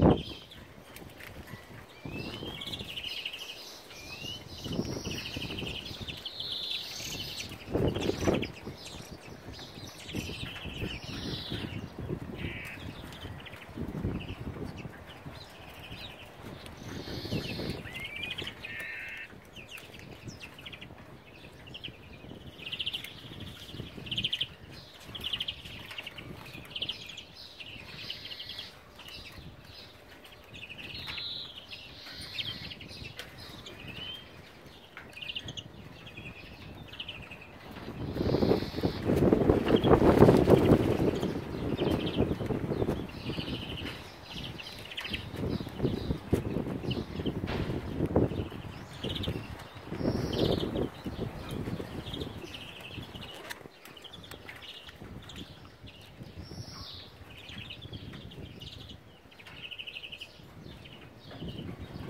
you